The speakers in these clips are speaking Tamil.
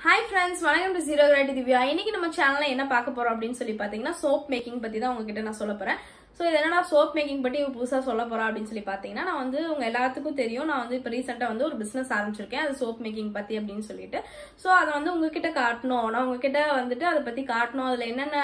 ஹாய் ஃப்ரெண்ட்ஸ் வணக்கம் டு ஜீரோ கிராட்டி திவ்யா இன்னைக்கு நம்ம சேனல்ல என்ன பார்க்க போறோம் அப்படின்னு சொல்லி பாத்தீங்கன்னா சோப் மேக்கிங் பத்தி தான் உங்ககிட்ட நான் சொல்ல போறேன். ஸோ இது என்னன்னா சோப் மேக்கிங் பற்றி புதுசாக சொல்ல போறா அப்படின்னு சொல்லி பார்த்தீங்கன்னா நான் வந்து உங்க எல்லாத்துக்கும் தெரியும். நான் வந்து இப்போ ரீசெண்டாக வந்து ஒரு பிஸ்னஸ் ஆரம்பிச்சிருக்கேன். அது சோப் மேக்கிங் பற்றி அப்படின்னு சொல்லிட்டு. ஸோ அதை வந்து உங்ககிட்ட காட்டணும். நான் உங்ககிட்ட வந்துட்டு அதை பற்றி காட்டணும். அதில் என்னென்ன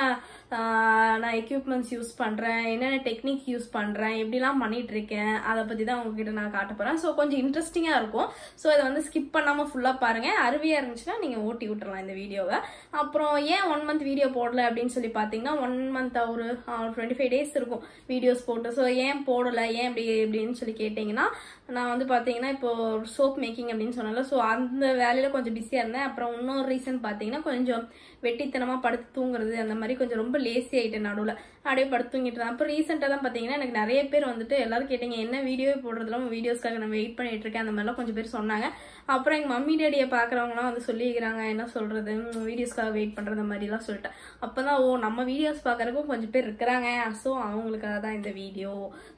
நான் எக்யூப்மெண்ட்ஸ் யூஸ் பண்ணுறேன் என்னென்ன டெக்னிக் யூஸ் பண்ணுறேன் எப்படிலாம் பண்ணிட்டு இருக்கேன் அதை பற்றி தான் உங்ககிட்ட நான் காட்ட போகிறேன் ஸோ கொஞ்சம் இன்ட்ரெஸ்டிங்காக இருக்கும். ஸோ இதை வந்து ஸ்கிப் பண்ணாமல் ஃபுல்லாக பாருங்கள் அருவியாக இருந்துச்சுன்னா நீங்கள் ஓட்டி விட்டுறலாம் இந்த வீடியோவை. அப்புறம் ஏன் ஒன் மந்த் வீடியோ போடல அப்படின்னு சொல்லி பார்த்தீங்கன்னா ஒன் மந்த் ஒரு டுவெண்ட்டி ஃபைவ் டேஸ் இருக்கும். வீடியோஸ் போட்டு. ஸோ ஏன் போடலை? ஏன் இப்படி இப்படின்னு சொல்லி கேட்டிங்கன்னா நான் வந்து பார்த்தீங்கன்னா இப்போ சோப் மேக்கிங் அப்படின்னு சொன்னால ஸோ அந்த வேலையில் கொஞ்சம் பிஸியாக இருந்தேன். அப்புறம் இன்னொரு ரீசன் பார்த்தீங்கன்னா கொஞ்சம் வெட்டித்தனமாக படுத்து தூங்குறது அந்த மாதிரி கொஞ்சம் ரொம்ப லேசி ஆகிட்டேன் நடுவில். அப்படியே படுத்து தூங்கிட்டு இருந்தேன். அப்புறம் ரீசெண்டாக தான் பார்த்தீங்கன்னா எனக்கு நிறைய பேர் வந்துட்டு எல்லோரும் கேட்டீங்க என்ன வீடியோ போடுறதுலாம் வீடியோஸ்க்காக நான் வெயிட் பண்ணிட்டு இருக்கேன் அந்த மாதிரிலாம் கொஞ்சம் பேர் சொன்னாங்க. அப்புறம் எங்கள் மம்மி டேடியை பார்க்குறவங்களாம் வந்து சொல்லிக்கிறாங்க என்ன சொல்கிறது வீடியோஸ்க்காக வெயிட் பண்ணுறது மாதிரிலாம் சொல்லிட்டேன் அப்போ தான் ஓ நம்ம வீடியோஸ் பார்க்குறக்கும் கொஞ்சம் பேர் இருக்கிறாங்க. ஸோ அவங்களுக்காக தான் இந்த வீடியோ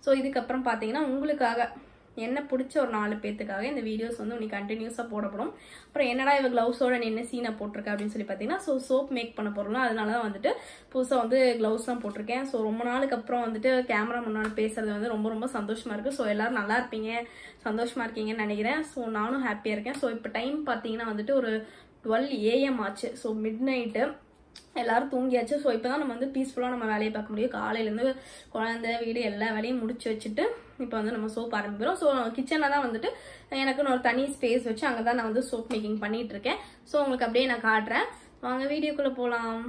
ஸோ இதுக்கப்புறம் பார்த்தீங்கன்னா உங்களுக்காக என்ன பிடிச்ச ஒரு நாலு பேத்துக்காக இந்த வீடியோஸ் வந்து உனக்கு கண்டினியூஸாக போடப்படும். அப்புறம் என்னடா இவ க்ளவுஸோட நீ என்ன சீனை போட்டிருக்க அப்படின்னு சொல்லி பார்த்தீங்கன்னா ஸோ சோப் மேக் பண்ண போகிறோம் அதனால தான் வந்துட்டு புதுசாக வந்து க்ளவுஸ்லாம் போட்டிருக்கேன். ஸோ ரொம்ப நாளுக்கு அப்புறம் வந்துட்டு கேமரா முன்னாடி பேசுறது வந்து ரொம்ப ரொம்ப சந்தோஷமாக இருக்குது ஸோ எல்லோரும் நல்லா இருப்பீங்க சந்தோஷமாக இருக்கீங்கன்னு நினைக்கிறேன். ஸோ நானும் ஹாப்பியாக இருக்கேன். ஸோ இப்போ டைம் பார்த்தீங்கன்னா வந்துட்டு ஒரு டுவெல் ஏஎம் ஆச்சு. ஸோ மிட் நைட்டு எல்லாரும் தூங்கியாச்சு. ஸோ இப்போ தான் நம்ம வந்து பீஸ்ஃபுல்லாக நம்ம வேலையை பார்க்க முடியும். காலையிலேருந்து குழந்தை வீடு எல்லா வேலையும் முடிச்சு வச்சுட்டு இப்போ வந்து நம்ம சோப் ஆரம்பிக்கிறோம். ஸோ கிச்சனில் தான் வந்துட்டு எனக்குன்னு ஒரு தனி ஸ்பேஸ் வச்சு அங்கே தான் நான் வந்து சோப் மேக்கிங் பண்ணிகிட்ருக்கேன் இருக்கேன். ஸோ உங்களுக்கு அப்படியே நான் காட்டுறேன். வாங்க வீடியோக்குள்ளே போகலாம்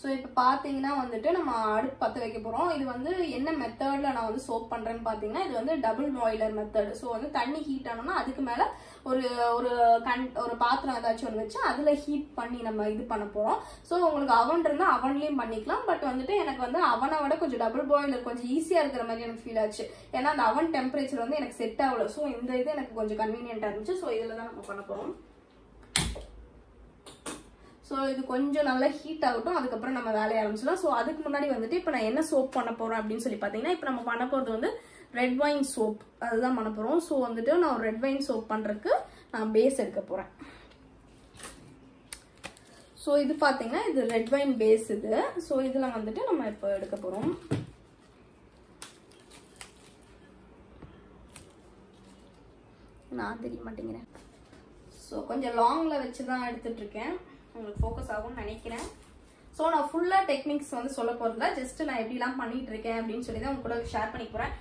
ஸோ இப்போ பார்த்தீங்கன்னா வந்துட்டு நம்ம அடுப்பு பற்ற வைக்க போகிறோம் இது வந்து என்ன மெத்தடில் நான் வந்து சோப் பண்ணுறேன்னு பார்த்தீங்கன்னா இது வந்து டபுள் பாய்லர் மெத்தட் ஸோ வந்து தண்ணி ஹீட் ஆனோம்னா அதுக்கு மேலே ஒரு ஒரு கண் ஒரு பாத்திரம் ஏதாச்சும் ஒன்று வச்சு அதில் ஹீட் பண்ணி நம்ம இது பண்ண போகிறோம் ஸோ உங்களுக்கு அவன் இருந்தால் அவன்லேயும் பண்ணிக்கலாம். பட் வந்துட்டு எனக்கு வந்து அவனை விட கொஞ்சம் டபுள் பாய்லர் கொஞ்சம் ஈஸியாக இருக்கிற மாதிரி எனக்கு ஃபீல் ஆச்சு. ஏன்னா அந்த அவன் டெம்பரேச்சர் வந்து எனக்கு செட் ஆகல. ஸோ இந்த இது எனக்கு கொஞ்சம் கன்வீனியன்ட்டாக இருந்துச்சு. ஸோ இதில் தான் நம்ம பண்ண போகிறோம் ஸோ இது கொஞ்சம் நல்லா ஹீட் ஆகட்டும் அதுக்கப்புறம் நம்ம வேலையை ஆரம்பிச்சிடலாம். ஸோ அதுக்கு முன்னாடி வந்துட்டு இப்போ நான் என்ன சோப் பண்ண போகிறேன் அப்படின்னு சொல்லி பார்த்தீங்கன்னா இப்போ நம்ம பண்ண போகிறது வந்து ரெட் வைன் சோப் அதுதான் பண்ண போகிறோம் ஸோ வந்துட்டு நான் ஒரு ரெட் வைன் சோப் பண்ணுறதுக்கு நான் பேஸ் எடுக்க போகிறேன் ஸோ இது பார்த்தீங்கன்னா இது ரெட் வைன் பேஸ் இது. ஸோ இதில் வந்துட்டு நம்ம இப்போ எடுக்க போகிறோம் நான் தெரிய மாட்டேங்கிறேன். ஸோ கொஞ்சம் லாங்கில் வச்சு தான் எடுத்துகிட்ருக்கேன் உங்களுக்கு ஃபோக்கஸ் ஆகும்னு நினைக்கிறேன். ஸோ நான் ஃபுல்லாக டெக்னிக்ஸ் வந்து சொல்ல போகிறதா ஜஸ்ட் நான் எப்படிலாம் பண்ணிட்டு இருக்கேன் அப்படின்னு சொல்லி தான் உங்க கூட ஷேர் பண்ணி போகிறேன்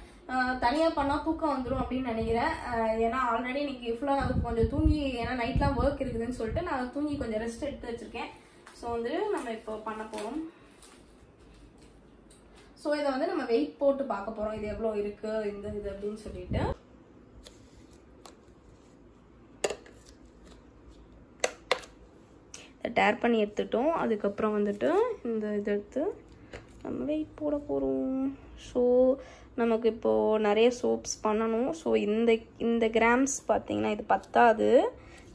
தனியாக பண்ணால் தூக்கம் வந்துடும் அப்படின்னு நினைக்கிறேன். ஏன்னா ஆல்ரெடி இன்னைக்கு ஃபுல்லாக நான் கொஞ்சம் தூங்கி ஏன்னா நைட்லாம் ஒர்க் இருக்குதுன்னு சொல்லிட்டு நான் தூங்கி கொஞ்சம் ரெஸ்ட் எடுத்து வச்சுருக்கேன். ஸோ வந்து நம்ம இப்போ பண்ண போகிறோம் ஸோ இதை வந்து நம்ம வெயிட் போட்டு பார்க்க போகிறோம் இது எவ்வளோ இருக்குது இந்த இது அப்படின்னு சொல்லிட்டு. டேர் பண்ணி எடுத்துட்டோம். அதுக்கப்புறம் வந்துட்டு இந்த இது எடுத்து நம்ம வெயிட் போட போகிறோம் ஸோ நமக்கு இப்போது நிறைய சோப்ஸ் பண்ணணும். ஸோ இந்த இந்த கிராம்ஸ் பார்த்தீங்கன்னா இது பத்தாது.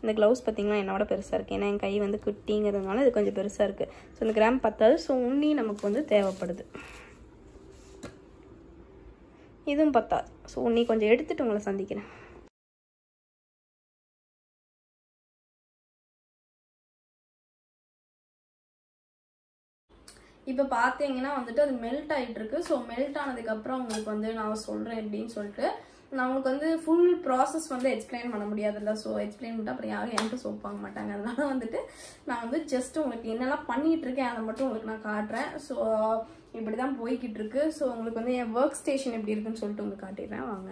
இந்த க்ளவுஸ் பார்த்தீங்கன்னா என்னோட பெருசாக இருக்குது ஏன்னா என் கை வந்து குட்டிங்கிறதுனால இது கொஞ்சம் பெருசாக இருக்குது ஸோ இந்த கிராம் பத்தாது. ஸோ உண்ணி நமக்கு வந்து தேவைப்படுது. இதுவும் பத்தாது. ஸோ உண்ணி கொஞ்சம் எடுத்துகிட்டு உங்களை சந்திக்கிறேன். இப்போ பார்த்தீங்கன்னா வந்துட்டு அது மெல்ட் ஆகிட்டு இருக்கு ஸோ மெல்ட் ஆனதுக்கப்புறம் உங்களுக்கு வந்து நான் சொல்கிறேன் அப்படின்னு சொல்லிட்டு நான் உங்களுக்கு வந்து ஃபுல் ப்ராசஸ் வந்து எக்ஸ்பிளைன் பண்ண முடியாதுல்ல. ஸோ எக்ஸ்பிளைன் பண்ணிட்டு அப்புறம் யாரும் என்கிட்ட சோப் வாங்க மாட்டாங்க. அதனால வந்துட்டு நான் வந்து ஜஸ்ட் உங்களுக்கு என்னெல்லாம் பண்ணிகிட்டு இருக்கேன் அதை மட்டும் உங்களுக்கு நான் காட்டுறேன். ஸோ இப்படி தான் போய்கிட்டு இருக்கு. ஸோ உங்களுக்கு வந்து என் ஒர்க் ஸ்டேஷன் எப்படி இருக்குன்னு சொல்லிட்டு உங்களுக்கு காட்டிடுறேன். வாங்க.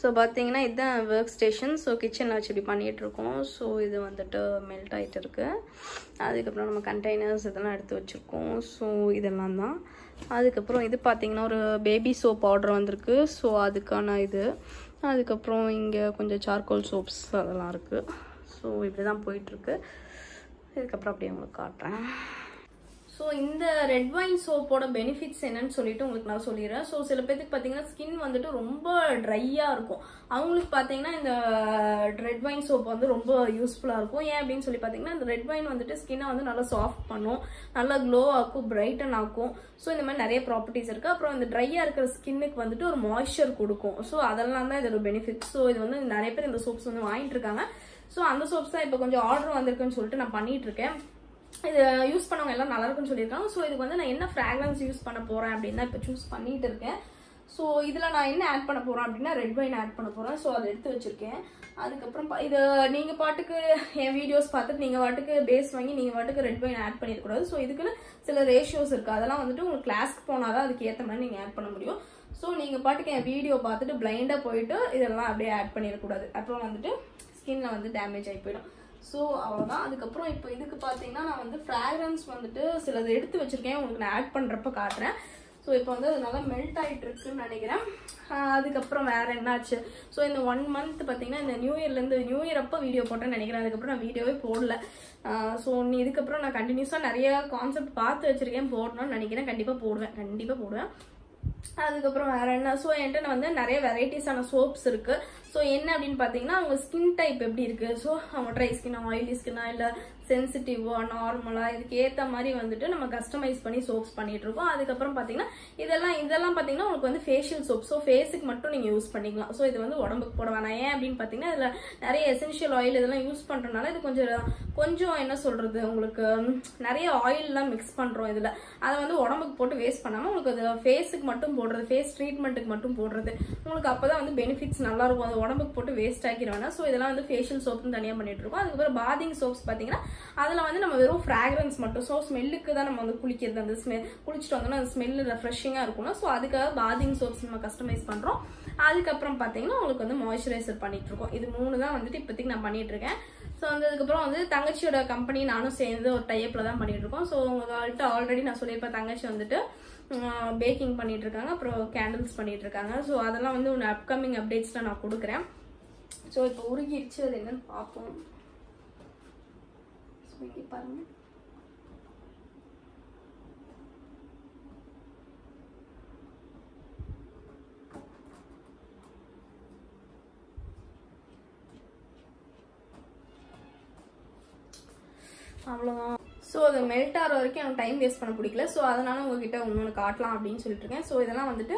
ஸோ பார்த்தீங்கன்னா இதுதான் ஒர்க் ஸ்டேஷன் ஸோ கிச்சனில் வச்சு இப்படி பண்ணிகிட்டு இருக்கோம் ஸோ இது வந்துட்டு மெல்ட் ஆகிட்டு இருக்குது அதுக்கப்புறம் நம்ம கண்டெய்னர்ஸ் இதெல்லாம் எடுத்து வச்சுருக்கோம். ஸோ இதெல்லாம் தான். அதுக்கப்புறம் இது பார்த்தீங்கன்னா ஒரு பேபி சோப் ஆர்டர் வந்திருக்கு. ஸோ அதுக்கான இது. அதுக்கப்புறம் இங்கே கொஞ்சம் சார்கோல் சோப்ஸ் அதெல்லாம் இருக்குது ஸோ இப்படி தான் போயிட்டுருக்கு. இதுக்கப்புறம் அப்படியே உங்களுக்கு காட்டுறேன். ஸோ இந்த ரெட் வைன் சோப்போட பெனிஃபிட்ஸ் என்னன்னு சொல்லிட்டு உங்களுக்கு நான் சொல்லிடுறேன். ஸோ சில பேருக்கு பார்த்தீங்கன்னா ஸ்கின் வந்துட்டு ரொம்ப ட்ரையாக இருக்கும். அவங்களுக்கு பார்த்தீங்கன்னா இந்த ரெட் வைன் சோப் வந்து ரொம்ப யூஸ்ஃபுல்லாக இருக்கும். ஏன் அப்படின்னு சொல்லி பார்த்தீங்கன்னா இந்த ரெட் வைன் வந்துட்டு ஸ்கின்னை வந்து நல்லா சாஃப்ட் பண்ணும். நல்லா க்ளோ ஆக்கும் பிரைட்டன் ஆக்கும் ஸோ இந்த மாதிரி நிறைய ப்ராப்பர்ட்டிஸ் இருக்குது அப்புறம் இந்த ட்ரையாக இருக்கிற ஸ்கின்னுக்கு வந்துட்டு ஒரு மாய்ஸ்சர் கொடுக்கும். ஸோ அதெல்லாம் தான் இதோட பெனிஃபிட் ஸோ இது வந்து நிறைய பேர் இந்த சோப்ஸ் வந்து வாங்கிட்டு இருக்காங்க. ஸோ அந்த சோப்ஸ் தான் இப்போ கொஞ்சம் ஆர்டர் வந்திருக்குன்னு சொல்லிட்டு நான் பண்ணிட்டு இருக்கேன். இது யூஸ் பண்ணவங்க எல்லாம் நல்லா இருக்குன்னு சொல்லியிருக்காங்க. ஸோ இதுக்கு வந்து நான் என்ன ஃப்ராக்ரன்ஸ் யூஸ் பண்ண போகிறேன் அப்படின்னு இப்போ சூஸ் பண்ணிட்டு இருக்கேன். ஸோ இதில் நான் என்ன ஆட் பண்ண போகிறேன் அப்படின்னா ரெட் வைன் ஆட் பண்ண போகிறேன் ஸோ அதை எடுத்து வச்சிருக்கேன். அதுக்கப்புறம் பா- இது நீங்கள் பாட்டுக்கு என் வீடியோஸ் பார்த்துட்டு நீங்கள் பாட்டுக்கு பேஸ் வாங்கி நீங்கள் பாட்டுக்கு ரெட் வைன் ஆட் பண்ணிடக்கூடாது ஸோ இதுக்குன்னு சில ரேஷியோஸ் இருக்குது அதெல்லாம் வந்துட்டு உங்களுக்கு கிளாஸ்க்கு போனால் தான் அதுக்கு ஏற்ற மாதிரி நீங்கள் ஆட் பண்ண முடியும். ஸோ நீங்கள் பாட்டுக்கு என் வீடியோ பார்த்துட்டு பிளைண்டாக போயிட்டு இதெல்லாம் அப்படியே ஆட் பண்ணிடக்கூடாது அப்புறம் வந்துட்டு ஸ்கின்ல வந்து டேமேஜ் ஆகி போயிடும். ஸோ அவ்வளோதான் அதுக்கப்புறம் இப்போ இதுக்கு பார்த்தீங்கன்னா நான் வந்து ஃப்ராக்ரன்ஸ் வந்துட்டு சிலது எடுத்து வச்சுருக்கேன். உங்களுக்கு நான் ஆட் பண்ணுறப்ப காட்டுறேன். ஸோ இப்போ வந்து அது நல்லா மெல்ட் ஆகிட்டு இருக்குன்னு நினைக்கிறேன் அதுக்கப்புறம் வேறு என்னாச்சு? ஸோ இந்த ஒன் மந்த் பார்த்தீங்கன்னா இந்த நியூ இயர்லேருந்து நியூ இயர் அப்போ வீடியோ போட்டேன்னு நினைக்கிறேன். அதுக்கப்புறம் நான் வீடியோவே போடல. ஸோ நீ இதுக்கப்புறம் நான் கண்டினியூஸாக நிறைய கான்செப்ட் பார்த்து வச்சிருக்கேன். போடணும்னு நினைக்கிறேன். கண்டிப்பாக போடுவேன். கண்டிப்பாக போடுவேன். அதுக்கப்புறம் வேறு என்ன? ஸோ என்கிட்ட வந்து நிறைய வெரைட்டிஸான சோப்ஸ் இருக்குது ஸோ என்ன அப்படின்னு பார்த்தீங்கன்னா அவங்க ஸ்கின் டைப் எப்படி இருக்குது ஸோ அவங்க ட்ரை ஸ்கின்னா ஆயிலி ஸ்கின்னா இல்லை சென்சிட்டிவா நார்மலாக இதுக்கு ஏற்ற மாதிரி வந்துட்டு நம்ம கஸ்டமைஸ் பண்ணி சோப்ஸ் பண்ணிட்டு இருக்கோம். அதுக்கப்புறம் பார்த்தீங்கன்னா இதெல்லாம் இதெல்லாம் பார்த்தீங்கன்னா உங்களுக்கு வந்து ஃபேஷியல் சோப் ஸோ ஃபேஸுக்கு மட்டும் நீங்கள் யூஸ் பண்ணிக்கலாம். ஸோ இது வந்து உடம்புக்கு போட வேணாம். ஏன் அப்படின்னு பார்த்தீங்கன்னா இதில் நிறைய எசென்ஷியல் ஆயில் இதெல்லாம் யூஸ் பண்ணுறதுனால இது கொஞ்சம் கொஞ்சம் என்ன சொல்கிறது உங்களுக்கு நிறைய ஆயில்லாம் மிக்ஸ் பண்ணுறோம் இதில். அதை வந்து உடம்புக்கு போட்டு வேஸ்ட் பண்ணாமல் உங்களுக்கு அது ஃபேஸுக்கு மட்டும் போடுறது ஃபேஸ் ட்ரீட்மெண்ட்டுக்கு மட்டும் போடுறது உங்களுக்கு அப்போ தான் வந்து பெனிஃபிட்ஸ் நல்லாயிருக்கும் அது உடம்புக்கு போட்டு வேஸ்ட் ஆக்கிடுவேன் ஸோ இதெல்லாம் வந்து ஃபேஷியல் சோப்னு தனியாக பண்ணிட்டு இருக்கோம். அதுக்கப்புறம் பாதிங் சோப்ஸ் பார்த்தீங்கன்னா அதில் வந்து நம்ம வெறும் ஃப்ராக்ரன்ஸ் மட்டும் ஸோ ஸ்மெல்லுக்கு தான் நம்ம வந்து குளிக்கிறது அந்த ஸ்மெல் குளிச்சுட்டு வந்தோம்னா அந்த ஸ்மெல் ரெஃப்ரெஷிங்காக இருக்கணும் ஸோ அதுக்காக பாதிங் சோப்ஸ் நம்ம கஸ்டமைஸ் பண்ணுறோம் அதுக்கப்புறம் பார்த்தீங்கன்னா உங்களுக்கு வந்து மாய்ஸ்சரைசர் பண்ணிட்டு இருக்கோம். இது மூணு தான் வந்துட்டு இப்போதைக்கு நான் பண்ணிட்டு இருக்கேன். ஸோ வந்ததுக்கப்புறம் வந்து தங்கச்சியோட கம்பெனி நானும் சேர்ந்து ஒரு டைப்பில் தான் பண்ணிட்டு இருக்கோம். ஸோ உங்கள்கிட்ட ஆல்ரெடி நான் சொல்லியிருப்பேன் தங்கச்சி வந்துட்டு பேக்கிங் பண்ணிட்டு இருக்காங்க அப்புறம் கேண்டில்ஸ் பண்ணிட்டு இருக்காங்க ஸோ அதெல்லாம் வந்து ஒன்று அப்கமிங் அப்டேட்ஸில் நான் கொடுக்குறேன். ஸோ இப்போ உருகிடுச்சு அது என்னன்னு பார்ப்போம். ஸோ இங்கே பாருங்க. அவ்வளோதான் ஸோ அது மெல்ட் ஆகிற வரைக்கும் எனக்கு டைம் வேஸ்ட் பண்ண பிடிக்கல. ஸோ அதனால உங்ககிட்ட இன்னொன்று காட்டலாம் அப்படின்னு சொல்லிட்டு இருக்கேன். ஸோ இதெல்லாம் வந்துட்டு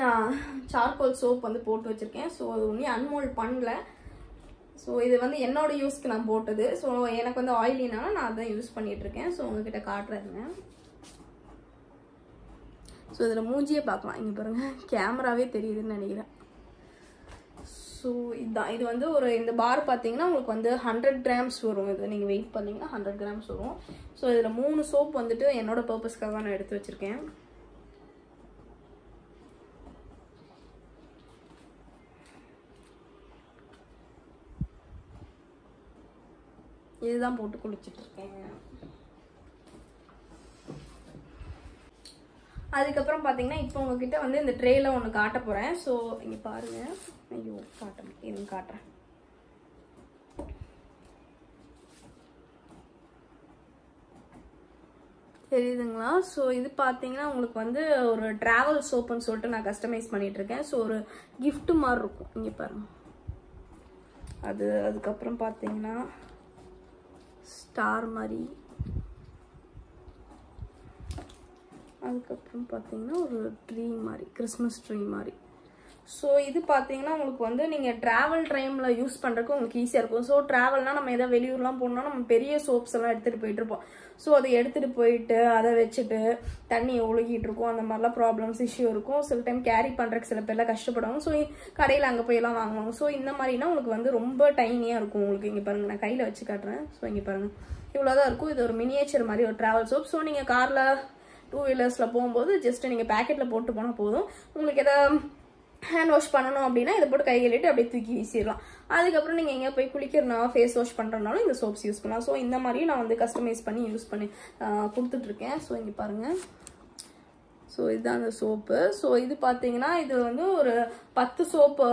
நான் சார்கோல் சோப் வந்து போட்டு வச்சிருக்கேன். ஸோ அது ஒன்றும் அன்மோல்ட் பண்ணல. ஸோ இது வந்து என்னோடய யூஸ்க்கு நான் போட்டது. ஸோ எனக்கு வந்து ஆயிலினால நான் அதான் யூஸ் பண்ணிகிட்ருக்கேன் இருக்கேன். ஸோ உங்ககிட்ட காட்டுறேங்க ஸோ இதில் மூஞ்சியே பார்க்கலாம். இங்கே பாருங்கள் கேமராவே தெரியுதுன்னு நினைக்கிறேன். ஸோ இதுதான் இது வந்து ஒரு இந்த பார் பார்த்தீங்கன்னா உங்களுக்கு வந்து ஹண்ட்ரட் கிராம்ஸ் வரும். இது நீங்கள் வெயிட் பண்ணிங்கன்னா ஹண்ட்ரட் கிராம்ஸ் வரும். ஸோ இதில் மூணு சோப் வந்துட்டு என்னோட பர்பஸ்க்காக நான் எடுத்து வச்சுருக்கேன். இதுதான் போட்டு குளிச்சுட்ருக்கேன் இருக்கேன் அதுக்கப்புறம் பார்த்தீங்கன்னா இப்போ உங்ககிட்ட வந்து இந்த ட்ரேல ஒன்று காட்ட போகிறேன் ஸோ இங்கே பாருங்க. ஐயோ காட்ட இருங்க காட்டுறேன். தெரியுதுங்களா? ஸோ இது பார்த்தீங்கன்னா உங்களுக்கு வந்து ஒரு ட்ராவல் சோப்புன்னு சொல்லிட்டு நான் கஸ்டமைஸ் பண்ணிகிட்ருக்கேன் ஸோ ஒரு கிஃப்ட்டு மாதிரி இருக்கும். இங்கே பாருங்க. அது அதுக்கப்புறம் பார்த்தீங்கன்னா ஸ்டார் மாதிரி. அதுக்கப்புறம் பார்த்தீங்கன்னா ஒரு ட்ரீ மாதிரி கிறிஸ்மஸ் ட்ரீ மாதிரி. ஸோ இது பார்த்தீங்கன்னா உங்களுக்கு வந்து நீங்கள் ட்ராவல் டைமில் யூஸ் பண்ணுறதுக்கு உங்களுக்கு ஈஸியாக இருக்கும். ஸோ ட்ராவல்னால் நம்ம எதாவது வெளியூர்லாம் போனோம்னா நம்ம பெரிய சோப்ஸ் எல்லாம் எடுத்துகிட்டு போயிட்டுருப்போம் ஸோ அதை எடுத்துகிட்டு போயிட்டு அதை வச்சுட்டு தண்ணியை ஒழுகிட்டு இருக்கும். அந்த மாதிரிலாம் ப்ராப்ளம்ஸ் இஷ்யூ இருக்கும். சில டைம் கேரி பண்ணுறதுக்கு சில பேர்லாம் கஷ்டப்படுவாங்க. ஸோ கடையில் அங்கே போயெல்லாம் வாங்குவாங்க. ஸோ இந்த மாதிரினா உங்களுக்கு வந்து ரொம்ப டைனியாக இருக்கும் உங்களுக்கு இங்கே பாருங்கள் நான் கையில் வச்சு காட்டுறேன். ஸோ இங்கே பாருங்கள் இவ்வளோதான் இருக்கும். இது ஒரு மினியேச்சர் மாதிரி ஒரு ட்ராவல் சோப் ஸோ நீங்கள் காரில் டூ வீலர்ஸில் போகும்போது ஜஸ்ட் நீங்கள் பேக்கெட்டில் போட்டு போனால் போதும். உங்களுக்கு எதாவது ஹேண்ட் வாஷ் பண்ணணும் அப்படின்னா இதை போட்டு கை கழுவிட்டு அப்படியே தூக்கி வீசிடலாம். அதுக்கப்புறம் நீங்கள் எங்கே போய் குளிக்கிறனா ஃபேஸ் வாஷ் பண்ணுறனாலும் இந்த சோப்ஸ் யூஸ் பண்ணலாம். ஸோ இந்த மாதிரியும் நான் வந்து கஸ்டமைஸ் பண்ணி யூஸ் பண்ணி கொடுத்துட்ருக்கேன் ஸோ இங்கே பாருங்கள் ஸோ இதுதான் அந்த சோப்பு. ஸோ இது பார்த்தீங்கன்னா இது வந்து ஒரு பத்து சோப்பு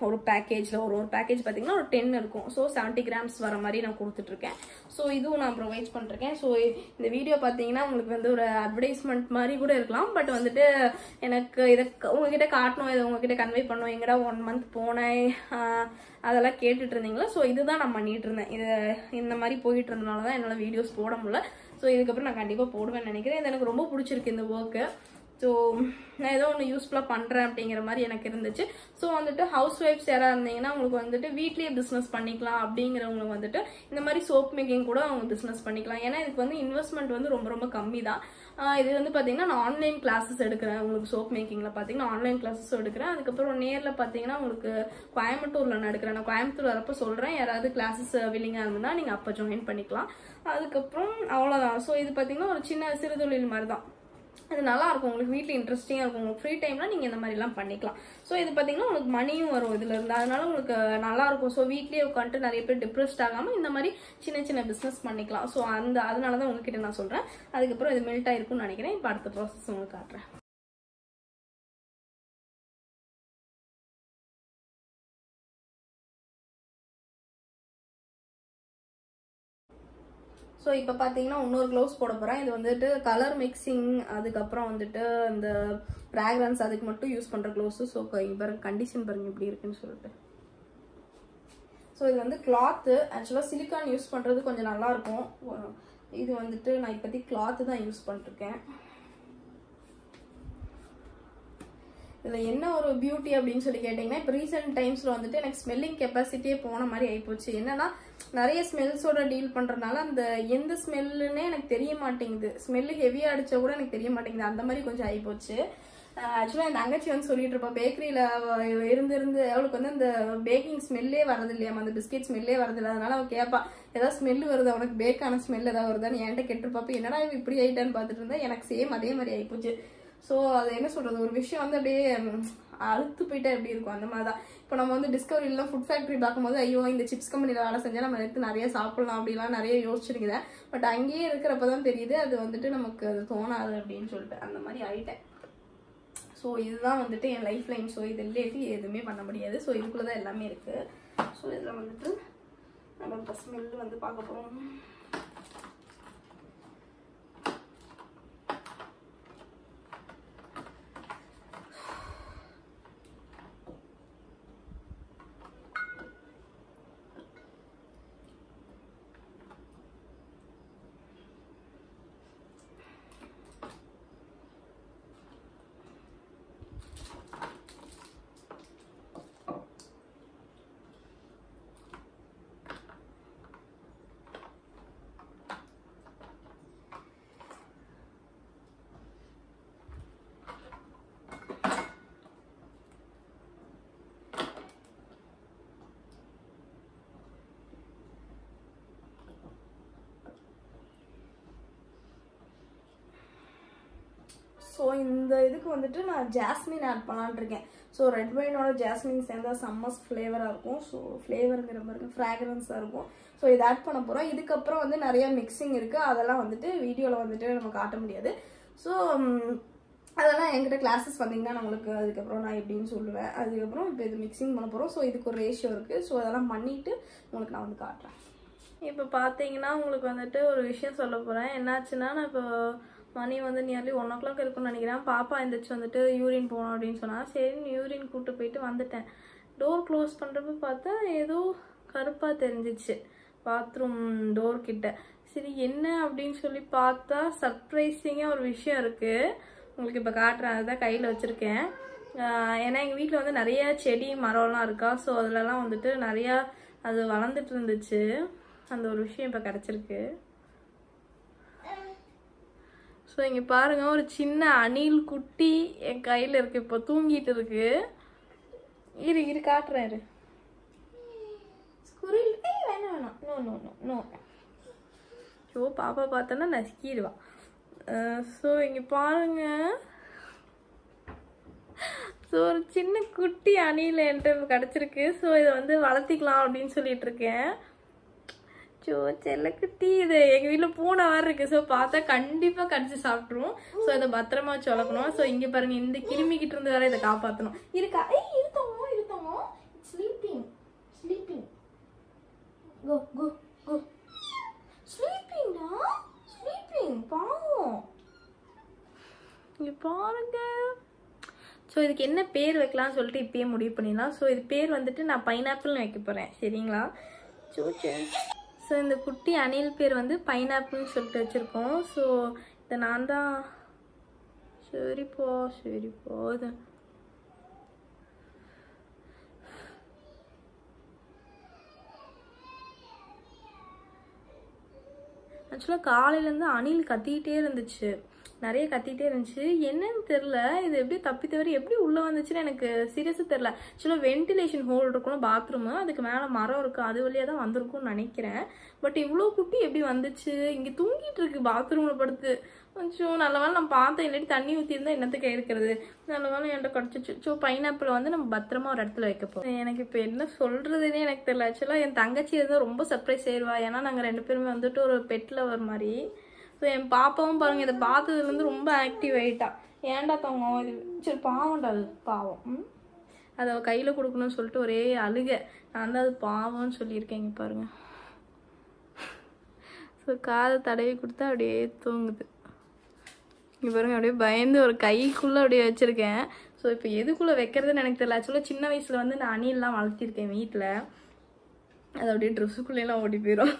ஒரு பேக்கேஜில் ஒரு ஒரு பேக்கேஜ் பார்த்தீங்கன்னா ஒரு டென் இருக்கும். ஸோ செவன்ட்டி கிராம்ஸ் வர மாதிரி நான் கொடுத்துட்ருக்கேன். ஸோ இதுவும் நான் ப்ரொவைட் பண்ணிருக்கேன் ஸோ இந்த வீடியோ பார்த்தீங்கன்னா உங்களுக்கு வந்து ஒரு அட்வர்டைஸ்மெண்ட் மாதிரி கூட இருக்கலாம். பட் வந்துட்டு எனக்கு இதை க- உங்ககிட்ட காட்டணும் இதை உங்ககிட்ட கன்வே பண்ணணும் எங்கடா ஒன் மந்த் போனேன் அதெல்லாம் கேட்டுட்டு இருந்தீங்களா ஸோ இதுதான் நான் பண்ணிட்டு இருந்தேன் இது இந்த மாதிரி போயிட்டு இருந்தனால தான் என்னால் வீடியோஸ் போட முடியல. ஸோ இதுக்கப்புறம் நான் கண்டிப்பாக போடுவேன்னு நினைக்கிறேன். இது எனக்கு ரொம்ப பிடிச்சிருக்கு இந்த ஒர்க்கு ஸோ நான் ஏதோ ஒன்று யூஸ்ஃபுல்லாக பண்ணுறேன் அப்படிங்கிற மாதிரி எனக்கு இருந்துச்சு. ஸோ வந்துட்டு ஹவுஸ் ஒய்ஃப்ஸ் யாராக இருந்தீங்கன்னா உங்களுக்கு வந்துட்டு வீட்லேயே பிஸ்னஸ் பண்ணிக்கலாம் அப்படிங்கிறவங்களுக்கு வந்துட்டு இந்த மாதிரி சோப் மேக்கிங் கூட அவங்க பிஸ்னஸ் பண்ணிக்கலாம். ஏன்னா இதுக்கு வந்து இன்வெஸ்ட்மெண்ட் வந்து ரொம்ப ரொம்ப கம்மி தான் இது வந்து பார்த்தீங்கன்னா நான் ஆன்லைன் கிளாஸஸ் எடுக்கிறேன். உங்களுக்கு சோப் மேக்கிங்கில் பார்த்தீங்கன்னா ஆன்லைன் கிளாஸஸ் எடுக்கிறேன். அதுக்கப்புறம் நேரில் பார்த்தீங்கன்னா உங்களுக்கு கோயம்புத்தூரில் நான் எடுக்கிறேன். நான் கோயம்புத்தூர் வரப்போ சொல்கிறேன் யாராவது கிளாஸஸ் வில்லிங்காக இருந்தால் நீங்கள் அப்போ ஜாயின் பண்ணிக்கலாம். அதுக்கப்புறம் அவ்வளோதான் ஸோ இது பார்த்தீங்கன்னா ஒரு சின்ன சிறுதொழில் மாதிரி தான் அது நல்லா இருக்கும் உங்களுக்கு வீட்டில் இன்ட்ரெஸ்டிங்காக இருக்கும். உங்களுக்கு ஃப்ரீ டைமில் நீங்கள் இந்த மாதிரிலாம் பண்ணிக்கலாம். ஸோ இது பார்த்தீங்கன்னா உங்களுக்கு மணியும் வரும் இதில் இருந்து அதனால உங்களுக்கு நல்லாயிருக்கும் ஸோ வீட்லேயே உட்காந்துட்டு நிறைய பேர் டிப்ரெஸ்ட் ஆகாமல் இந்த மாதிரி சின்ன சின்ன பிஸ்னஸ் பண்ணிக்கலாம். ஸோ அந்த அதனால தான் உங்ககிட்ட நான் சொல்கிறேன் அதுக்கப்புறம் இது மெல்ட் ஆகிருக்கும்னு நினைக்கிறேன். இப்போ அடுத்த ப்ராசஸ் உங்களுக்கு காட்டுறேன். ஸோ இப்போ பார்த்தீங்கன்னா இன்னொரு க்ளவுஸ் போட போகிறேன் இது வந்துட்டு கலர் மிக்சிங் அதுக்கப்புறம் வந்துட்டு இந்த ஃப்ராக்ரன்ஸ் அதுக்கு மட்டும் யூஸ் பண்ணுற க்ளவுஸு ஸோ பாருங்க கண்டிஷன் பாருங்க எப்படி இருக்குன்னு சொல்லிட்டு. ஸோ இது வந்து கிளாத்து ஆக்சுவலாக சிலிக்கான் யூஸ் பண்ணுறது கொஞ்சம் நல்லாயிருக்கும் இது வந்துட்டு நான் இப்போதைக்கு கிளாத்து தான் யூஸ் பண்ணிருக்கேன் இதில் என்ன ஒரு பியூட்டி அப்படின்னு சொல்லி கேட்டிங்கன்னா இப்போ ரீசெண்ட் டைம்ஸில் வந்துட்டு எனக்கு ஸ்மெல்லிங் கெப்பாசிட்டியே போன மாதிரி ஆகிப்போச்சு என்னன்னா நிறைய ஸ்மெல்ஸோட டீல் பண்ணுறதுனால அந்த எந்த ஸ்மெல்லுன்னே எனக்கு தெரிய மாட்டேங்குது. ஸ்மெல்லு ஹெவியாக அடித்தா கூட எனக்கு தெரிய மாட்டேங்குது. அந்த மாதிரி கொஞ்சம் ஆகிப்போச்சு ஆக்சுவலாக என் தங்கச்சி வந்து சொல்லிட்டு இருப்பா பேக்கரியில் இருந்து இருந்து அவளுக்கு வந்து அந்த பேக்கிங் ஸ்மெல்லே வரது இல்லையாம் அந்த பிஸ்கெட் ஸ்மெல்லே வரது இல்லை. அதனால அவள் கேட்பா ஏதாவது ஸ்மெல் வருது? அவனுக்கு பேக்கான ஸ்மெல் ஏதாவது வருதான்னு என்கிட்ட கேட்டிருப்பாப்ப என்னடா இப்படி ஆயிட்டான்னு பார்த்துட்டு இருந்தா எனக்கு சேம் அதே மாதிரி ஆகிப்போச்சு ஸோ அது என்ன சொல்கிறது ஒரு விஷயம் வந்து அப்படியே அறுத்து அழுத்து எப்படி இருக்கும்? அந்த மாதிரி தான் இப்போ நம்ம வந்து டிஸ்கவரிலாம் ஃபுட் ஃபேக்ட்ரி பார்க்கும்போது ஐயோ இந்த சிப்ஸ் கம்பெனியில் வேலை செஞ்சால் நம்ம எடுத்து நிறைய சாப்பிடலாம் அப்படிலாம் நிறைய யோசிச்சிருக்கிறேன் பட் அங்கேயே இருக்கிறப்ப தான் தெரியுது அது வந்துட்டு நமக்கு அது தோணாது அப்படின்னு சொல்லிட்டு. அந்த மாதிரி ஆயிட்டேன். ஸோ இதுதான் வந்துட்டு என் லைஃப் லைன் ஸோ இது இல்லாட்டி எதுவுமே பண்ண முடியாது. ஸோ இதுக்குள்ளே தான் எல்லாமே இருக்குது ஸோ இதில் வந்துட்டு நம்ம இப்போ ஸ்மெல் வந்து பார்க்க போகிறோம் ஸோ இந்த இதுக்கு வந்துட்டு நான் ஜாஸ்மின் ஆட் பண்ணலான்னு இருக்கேன் ஸோ ரெட் வைனோட ஜாஸ்மின் சேர்ந்தா சம்மஸ் ஃப்ளேவராக இருக்கும். ஸோ ஃப்ளேவருங்கிற மாதிரி ஃப்ராக்ரன்ஸாக இருக்கும். ஸோ இதை ஆட் பண்ண போகிறோம் இதுக்கப்புறம் வந்து நிறையா மிக்சிங் இருக்குது அதெல்லாம் வந்துட்டு வீடியோவில் வந்துட்டு நம்ம காட்ட முடியாது. ஸோ அதெல்லாம் என்கிட்ட கிளாஸஸ் வந்தீங்கன்னா நான் உங்களுக்கு அதுக்கப்புறம் நான் எப்படின்னு சொல்லுவேன். அதுக்கப்புறம் இப்போ இது மிக்சிங் பண்ண போகிறோம் ஸோ இதுக்கு ஒரு ரேஷியோ இருக்குது ஸோ அதெல்லாம் பண்ணிவிட்டு உங்களுக்கு நான் வந்து காட்டுறேன். இப்போ பார்த்தீங்கன்னா உங்களுக்கு வந்துட்டு ஒரு விஷயம் சொல்ல போகிறேன் என்னாச்சுன்னா நான் இப்போ மணி வந்து நியர்லி ஒன் ஓ கிளாக் இருக்கும்னு நினைக்கிறேன். பாப்பா எழுந்திரிச்சு வந்துட்டு யூரின் போகணும் அப்படின்னு சொன்னால் சரின்னு யூரின் கூப்பிட்டு போயிட்டு வந்துட்டேன். டோர் க்ளோஸ் பண்ணுறப்ப பார்த்தா ஏதோ கருப்பாக தெரிஞ்சிச்சு. பாத்ரூம் டோர் கிட்ட. சரி என்ன அப்படின்னு சொல்லி பார்த்தா சர்ப்ரைசிங்காக ஒரு விஷயம் இருக்குது உங்களுக்கு இப்போ காட்டுறேன். அதுதான் கையில் வச்சுருக்கேன். ஏன்னா எங்கள் வீட்டில் வந்து நிறையா செடி மரம்லாம் இருக்கா. ஸோ அதுலலாம் வந்துட்டு நிறையா அது வளர்ந்துட்டு இருந்துச்சு. அந்த ஒரு விஷயம் இப்போ கிடச்சிருக்கு. ஸோ இங்கே பாருங்க ஒரு சின்ன அணில் குட்டி என் கையில் இருக்கு. இப்போ தூங்கிட்டு இருக்கு இரு இரு காட்டுறேன் இரு. ஸ்குரில் ஏய் வேணாம் வேணாம். No no no no so பாப்பா பார்த்தோன்னா நசுக்கிடுவா. ஸோ இங்கே பாருங்க. ஸோ ஒரு சின்ன குட்டி அணில் என்கிட்ட கிடச்சிருக்கு. ஸோ இதை வந்து வளர்த்திக்கலாம் அப்படின்னு சொல்லிட்டு இருக்கேன். ஸோ செல்லக்குட்டி இது. எங்கள் வீட்டில் பூனை வேறு இருக்குது ஸோ பார்த்தா கண்டிப்பாக கடிச்சு சாப்பிட்ருவோம் ஸோ இதை பத்திரமா வச்சு வளர்க்கணும் ஸோ இங்கே பாருங்க இந்த கிருமிக்கிட்ட இருந்து வேற இதை காப்பாற்றணும் இருக்கா? ஏய் இருத்தவங்க இருத்தவங்க sleeping sleeping go go go ஸ்லீப்பிங்டா sleeping பாவம். இங்கே பாருங்க. ஸோ இதுக்கு என்ன பேர் வைக்கலாம்னு சொல்லிட்டு இப்பயே முடிவு பண்ணிடலாம். ஸோ இது பேர் வந்துட்டு நான் பைனாப்பிள்னு வைக்க போகிறேன் சரிங்களா? சூச்சே ஸோ இந்த குட்டி அணில் பேர் வந்து பைனாப்பிள்னு சொல்லிட்டு வச்சுருக்கோம். ஸோ இதை நான் தான் சரிப்போ சரிப்போ இது. ஆக்சுவலாக காலையிலேருந்து அணில் கத்திக்கிட்டே இருந்துச்சு. நிறைய கத்திட்டே இருந்துச்சு. என்னன்னு தெரில இது எப்படி தப்பி தவிர எப்படி உள்ளே வந்துச்சுன்னு எனக்கு சீரியஸாக தெரில ஆக்சுவலாக வென்டிலேஷன் ஹோல் இருக்கணும் பாத்ரூமு அதுக்கு மேலே மரம் இருக்குது அது வழியாக தான் வந்திருக்கும்னு நினைக்கிறேன். பட் இவ்வளோ குட்டி எப்படி வந்துச்சு? இங்கே தூங்கிட்டு இருக்கு பாத்ரூமில் படுத்து. கொஞ்சம் நல்ல வேலை நான் பார்த்தேன் இல்லாட்டி தண்ணி ஊற்றிருந்தா என்னத்துக்கு இருக்கிறது நல்ல வேலை என்கிட்ட கிடச்சிச்சு ஸோ பைனாப்பிள் வந்து நம்ம பத்திரமா ஒரு இடத்துல வைக்க போகிறோம் எனக்கு இப்போ என்ன சொல்கிறதுனே எனக்கு தெரியல. ஆக்சுவலாக என் தங்கச்சி இருந்தால் ரொம்ப சர்ப்ரைஸ் ஆயிடுவா ஏன்னா நாங்கள் ரெண்டு பேருமே வந்துட்டு ஒரு பெட் லவர் மாதிரி. ஸோ என் பாப்பாவும் பாருங்க இதை பார்த்ததுலேருந்து ரொம்ப ஆக்டிவ் ஆயிட்டா. ஏன்டா தங்கம் இது சரி பாவம்டா அது பாவம். ம்? அதை அவள் கையில் கொடுக்கணும்னு சொல்லிட்டு ஒரே அழுக. நான் தான் அது பாவம்னு சொல்லியிருக்கேன் இங்க பாருங்க. ஸோ காதை தடவி கொடுத்தா அப்படியே தூங்குது. இங்கே பாருங்க அப்படியே பயந்து ஒரு கைக்குள்ளே அப்படியே வச்சுருக்கேன். ஸோ இப்போ எதுக்குள்ளே வைக்கிறதுன்னு எனக்கு தெரியல. ஆக்சுவலாக சின்ன வயசில் வந்து நான் அணிலெலாம் வளர்த்திருக்கேன் வீட்டில் அது அப்படியே ட்ரெஸ்ஸுக்குள்ளேலாம் ஓடி போயிடும்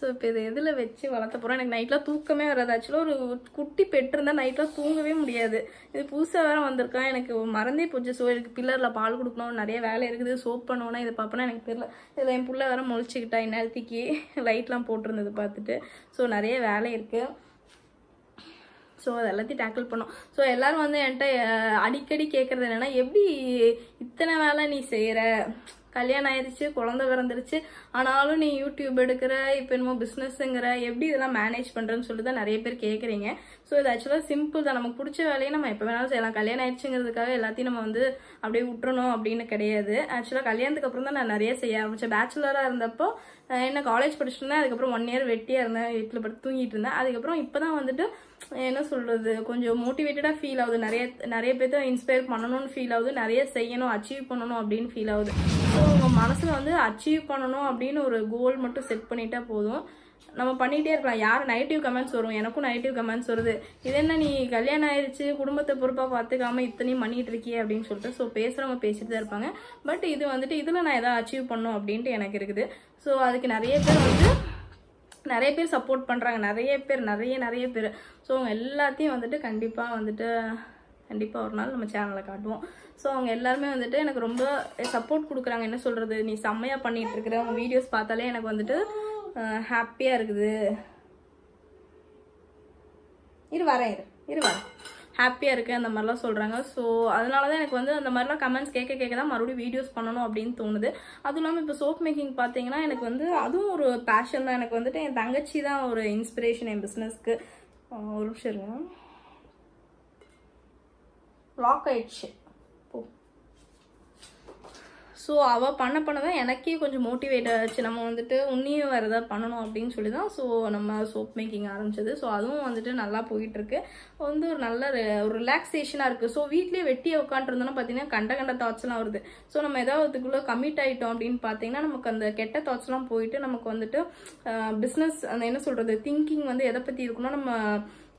ஸோ இப்போ இது எதில் வச்சு வளர்த்த போகிறோம் எனக்கு நைட்லாம் தூக்கமே வராது. ஆக்சுவலாக ஒரு குட்டி பெட்டிருந்தால் நைட்டில் நைட்லாம் தூங்கவே முடியாது. இது புதுசாக வேறு வந்திருக்கான் எனக்கு மறந்தே போச்சு. ஸோ எனக்கு பில்லரில் பால் கொடுக்கணும். நிறைய வேலை இருக்குது. சோப் பண்ணுவோன்னா இதை பார்ப்போன்னா எனக்கு தெரியல. இதில் என் பிள்ளை வேற முழிச்சிக்கிட்டா. இந்நேரத்துக்கு லைட்லாம் போட்டிருந்தது பார்த்துட்டு. ஸோ நிறைய வேலை இருக்குது ஸோ அது எல்லாத்தையும் டேக்கிள் பண்ணோம். ஸோ எல்லோரும் வந்து என்கிட்ட அடிக்கடி கேட்குறது என்னென்னா எப்படி இத்தனை வேலை நீ செய்கிற கல்யாணம் ஆயிடுச்சு குழந்தை பிறந்துருச்சு. ஆனாலும் நீ யூடியூப் எடுக்கிற இப்போ என்னமோ பிஸ்னஸ்ங்கிற எப்படி இதெல்லாம் மேனேஜ் பண்ணுறேன்னு சொல்லி தான் நிறைய பேர் கேட்குறீங்க ஸோ இது ஆக்சுவலாக சிம்பிள் தான். நமக்கு பிடிச்ச வேலையை நம்ம எப்போ வேணாலும் செய்யலாம். கல்யாணம் ஆயிடுச்சுங்கிறதுக்காக எல்லாத்தையும் நம்ம வந்து அப்படியே விட்டுறணும் அப்படின்னு கிடையாது. ஆக்சுவலாக கல்யாணத்துக்கு அப்புறம் தான் நான் நிறைய செய்ய ஆரம்பித்தேன் பேச்சுலராக இருந்தப்போ என்ன காலேஜ் படிச்சுருந்தேன் இருந்தேன். அதுக்கப்புறம் ஒன் இயர் வெட்டியாக இருந்தேன். வீட்டில் படுத்து தூங்கிட்டு இருந்தேன். அதுக்கப்புறம் இப்போ தான் வந்துட்டு என்ன சொல்கிறது கொஞ்சம் மோட்டிவேட்டடாக ஃபீல் ஆகுது. நிறைய நிறைய பேர்த்த இன்ஸ்பயர் பண்ணணும்னு ஃபீல் ஆகுது. நிறைய செய்யணும் அச்சீவ் பண்ணணும் அப்படின்னு ஃபீல் ஆகுது. ஸோ உங்கள் மனசில் வந்து அச்சீவ் பண்ணணும் அப்படின்னு ஒரு கோல் மட்டும் செட் பண்ணிட்டா போதும். நம்ம பண்ணிகிட்டே இருக்கலாம். யார் நெகட்டிவ் கமெண்ட்ஸ் வரும்? எனக்கும் நெகட்டிவ் கமெண்ட்ஸ் வருது. இது என்ன நீ கல்யாணம் ஆயிடுச்சு குடும்பத்தை பொறுப்பாக பார்த்துக்காம இத்தனையும் பண்ணிட்டு இருக்கியே அப்படின்னு சொல்லிட்டு ஸோ பேசுகிறவங்க பேசிட்டு தான் இருப்பாங்க. பட் இது வந்துட்டு இதில் நான் எதாவது அச்சீவ் பண்ணும் அப்படின்ட்டு எனக்கு இருக்குது. ஸோ அதுக்கு நிறைய பேர் வந்து நிறைய பேர் சப்போர்ட் பண்ணுறாங்க நிறைய பேர் நிறைய நிறைய பேர். ஸோ அவங்க எல்லாத்தையும் வந்துட்டு கண்டிப்பாக வந்துட்டு கண்டிப்பாக ஒரு நாள் நம்ம சேனலில் காட்டுவோம். ஸோ அவங்க எல்லாருமே வந்துட்டு எனக்கு ரொம்ப சப்போர்ட் கொடுக்குறாங்க. என்ன சொல்கிறது நீ செம்மையாக பண்ணிகிட்டு இருக்கிற உங்கள் வீடியோஸ் பார்த்தாலே எனக்கு வந்துட்டு ஹாப்பியாக இருக்குது. இரு வரேன் இரு. இரு வரேன் ஹாப்பியாக இருக்குது அந்த மாதிரிலாம் சொல்கிறாங்க ஸோ அதனால தான் எனக்கு வந்து அந்த மாதிரிலாம் கமெண்ட்ஸ் கேட்க கேட்க தான் மறுபடியும் வீடியோஸ் பண்ணணும் அப்படின்னு தோணுது. அதுவும் இல்லாமல் இப்போ சோப் மேக்கிங் பார்த்தீங்கன்னா எனக்கு வந்து அதுவும் ஒரு பேஷன் தான். எனக்கு வந்துட்டு என் தங்கச்சி தான் ஒரு இன்ஸ்பிரேஷன் என் பிஸ்னஸ்க்கு ஒரு நிமிஷம் இருங்க. லாக் ஆயிடுச்சு. ஸோ அவள் பண்ண பண்ண தான் எனக்கே கொஞ்சம் மோட்டிவேட் ஆச்சு. நம்ம வந்துட்டு உன்னியும் வேறு ஏதாவது பண்ணணும் அப்படின்னு சொல்லி தான் ஸோ நம்ம சோப் மேக்கிங் ஆரம்பிச்சது. ஸோ அதுவும் வந்துட்டு நல்லா போயிட்டுருக்கு. வந்து ஒரு நல்ல ஒரு ரிலாக்ஸேஷனாக இருக்குது ஸோ வீட்லேயே வெட்டியை உட்காந்துருந்தோம்னா பார்த்தீங்கன்னா கண்ட கண்ட தாட்ஸ்லாம் வருது. ஸோ நம்ம ஏதாவது அதுக்குள்ளே கமிட் ஆகிட்டோம் அப்படின்னு பார்த்தீங்கன்னா நமக்கு அந்த கெட்ட தாட்ஸ்லாம் போயிட்டு நமக்கு வந்துட்டு பிஸ்னஸ் அந்த என்ன சொல்கிறது திங்கிங் வந்து எதை பற்றி இருக்குன்னா நம்ம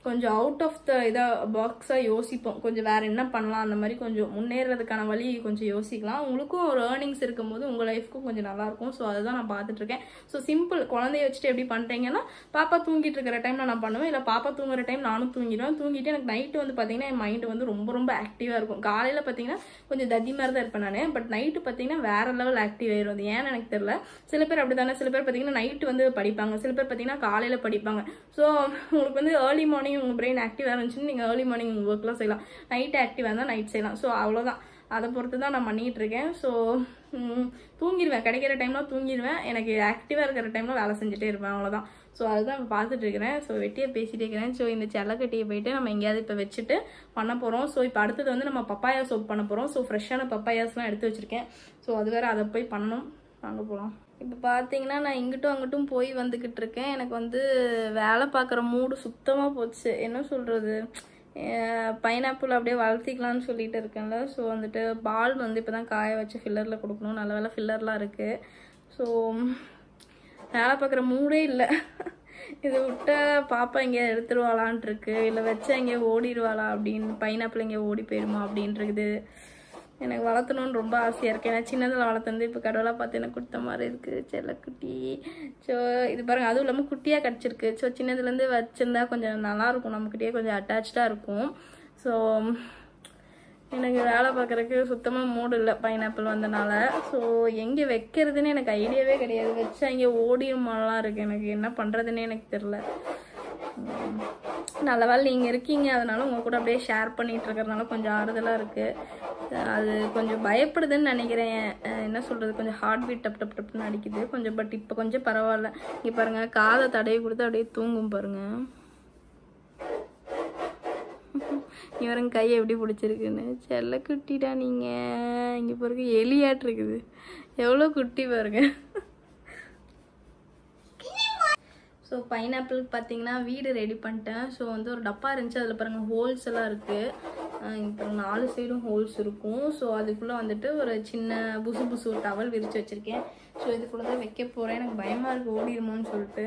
கொஞ்சம் அவுட் ஆஃப் த இதாக பாக்ஸாக யோசிப்போம். கொஞ்சம் வேறு என்ன பண்ணலாம்? அந்த மாதிரி கொஞ்சம் முன்னேறதுக்கான வழி கொஞ்சம் யோசிக்கலாம். உங்களுக்கும் ஒரு ஏர்னிங்ஸ் இருக்கும்போது உங்கள் லைஃப்க்கும் கொஞ்சம் நல்லாயிருக்கும் ஸோ அதை தான் நான் பார்த்துட்ருக்கேன். ஸோ சிம்பிள் குழந்தைய வச்சுட்டு எப்படி பண்ணுறீங்கன்னா பாப்பா தூங்கிட்டு இருக்கிற டைமில் நான் பண்ணுவேன். இல்லை பாப்பா தூங்குற டைம் நானும் தூங்கிடுவேன். தூங்கிட்டு எனக்கு நைட்டு வந்து பார்த்தீங்கன்னா என் மைண்ட் வந்து ரொம்ப ரொம்ப ஆக்டிவாக இருக்கும். காலையில் பார்த்தீங்கன்னா கொஞ்சம் தத்தி மாதிரி தான் இருப்பேன் நான். பட் நைட்டு பார்த்தீங்கன்னா வேறு லெவல் ஆக்டிவ் ஆயிரும். அது ஏன்னு எனக்கு தெரியல. சில பேர் அப்படி தானே சில பேர் பார்த்தீங்கன்னா நைட்டு வந்து படிப்பாங்க. சில பேர் பார்த்தீங்கன்னா காலையில் படிப்பாங்க. ஸோ உங்களுக்கு வந்து ஏர்லி மார்னிங் உங்கள் பிரெயின் ஆக்டிவாக இருந்துச்சுன்னு நீங்கள் ஏர்லி மார்னிங் உங்கள் ஒர்க்லாம் செய்யலாம். நைட் ஆக்டிவாக இருந்தால் நைட் செய்யலாம். ஸோ அவ்வளோதான் அதை பொறுத்து தான் நான் பண்ணிகிட்ருக்கேன் ஸோ தூங்கிடுவேன். கிடைக்கிற டைம்லாம் தூங்கிடுவேன். எனக்கு ஆக்டிவாக இருக்கிற டைமில் வேலை செஞ்சுட்டே இருப்பேன். அவ்வளோதான் ஸோ அதுதான் இப்போ பார்த்துட்டு இருக்கிறேன். ஸோ வெட்டியே பேசிகிட்டே இருக்கிறேன். ஸோ இந்த செல்லக்கட்டியை போயிட்டு நம்ம எங்கேயாவது இப்போ வச்சுட்டு பண்ண போகிறோம் ஸோ இப்போ அடுத்தது வந்து நம்ம பப்பாயா சோப் பண்ண போகிறோம் ஸோ ஃப்ரெஷ்ஷான பப்பாயாஸ்லாம் எடுத்து வச்சுருக்கேன். ஸோ அது வேறு அதை போய் பண்ணணும். வாங்க போகலாம் இப்போ பார்த்தீங்கன்னா நான் இங்கிட்டும் அங்கிட்டும் போய் வந்துக்கிட்டு இருக்கேன். எனக்கு வந்து வேலை பார்க்குற மூடு சுத்தமாக போச்சு. என்ன சொல்கிறது பைனாப்பிள் அப்படியே வளர்த்திக்கலாம்னு சொல்லிட்டு இருக்கேன்ல. ஸோ வந்துட்டு பால் வந்து இப்போ தான் காய வச்சு ஃபில்லரில் கொடுக்கணும். நல்ல வேலை ஃபில்லர்லாம் இருக்குது ஸோ வேலை பார்க்குற மூடே இல்லை. இது விட்டா பாப்பா இங்கே எடுத்துருவாளான் இருக்கு. இல்லை வச்சா எங்கேயோ ஓடிடுவாளா அப்படின்னு பைனாப்பிள் இங்கே ஓடி போயிடுமா அப்படின்றது எனக்கு வளர்த்தணும்னு ரொம்ப ஆசையாக இருக்குது ஏன்னா சின்னதில் வளர்த்துருந்து இப்போ கடவுளாக பார்த்து எனக்கு கொடுத்த மாதிரி இருக்குது செல்லக்குட்டி ஸோ இது பாருங்கள் அதுவும் இல்லாமல் குட்டியாக கிடச்சிருக்கு. ஸோ சின்னதுலேருந்து வச்சுருந்தா கொஞ்சம் நல்லாயிருக்கும் நம்மக்கிட்டே கொஞ்சம் அட்டாச்சாக இருக்கும். ஸோ எனக்கு வேலை பார்க்குறக்கு சுத்தமாக மூடு இல்லை பைனாப்பிள் வந்தனால. ஸோ எங்கே வைக்கிறதுன்னு எனக்கு ஐடியாவே கிடையாது. வச்சா இங்கே மாதிரிலாம் இருக்குது எனக்கு என்ன பண்ணுறதுன்னே எனக்கு தெரில நல்ல வேலை நீங்கள் இருக்கீங்க. அதனால உங்கள் கூட அப்படியே ஷேர் பண்ணிகிட்டு இருக்கிறதுனால கொஞ்சம் ஆறுதலாக இருக்குது அது கொஞ்சம் பயப்படுதுன்னு நினைக்கிறேன். என்ன சொல்கிறது கொஞ்சம் ஹார்ட் பீட் டப் டப் டப்னு அடிக்குது. கொஞ்சம் பட் இப்போ கொஞ்சம் பரவாயில்ல. இங்கே பாருங்கள் காதை தடவி கொடுத்து அப்படியே தூங்கும் பாருங்கள் இவருங்க கையை எப்படி பிடிச்சிருக்குன்னு. செல்ல குட்டிடா நீங்கள் இங்கே பாருங்க எலியாட்டு இருக்குது. எவ்வளோ குட்டி பாருங்க. ஸோ பைனாப்பிளுக்கு பார்த்தீங்கன்னா வீடு ரெடி பண்ணிட்டேன். ஸோ வந்து ஒரு டப்பா இருந்துச்சு. அதில் பாருங்கள் ஹோல்ஸ் எல்லாம் இருக்குது இப்போ நாலு சைடும் ஹோல்ஸ் இருக்கும். ஸோ அதுக்குள்ளே வந்துட்டு ஒரு சின்ன புசு புசு டவல் விரித்து வச்சுருக்கேன். ஸோ இதுக்குள்ளே தான் வைக்க போகிறேன் எனக்கு பயமாக இருக்குது ஓடிடுமோன்னு சொல்லிட்டு.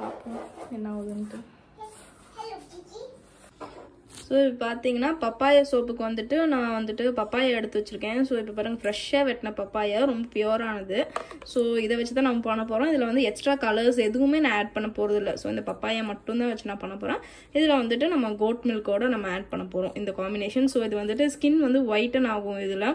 பார்ப்போம். என்ன ஆகுதுன்ட்டு. ஸோ இப்போ பார்த்தீங்கன்னா பப்பாயா சோப்புக்கு வந்துட்டு நான் வந்துட்டு பப்பாயா எடுத்து வச்சுருக்கேன். ஸோ இப்போ பாருங்கள் ஃப்ரெஷ்ஷாக வெட்டின பப்பாயா ரொம்ப பியூரானது ஸோ இதை வச்சு தான் நம்ம பண்ண போகிறோம் இதில் வந்து எக்ஸ்ட்ரா கலர்ஸ் எதுவுமே நான் ஆட் பண்ண போகிறது இல்லை ஸோ இந்த பப்பாயா மட்டும்தான் வச்சு நான் பண்ண போகிறேன் இதில் வந்துட்டு நம்ம கோட் மில்கோட நம்ம ஆட் பண்ண போகிறோம் இந்த காம்பினேஷன் ஸோ இது வந்துட்டு ஸ்கின் வந்து ஒயிட்டன் ஆகும் இதில்.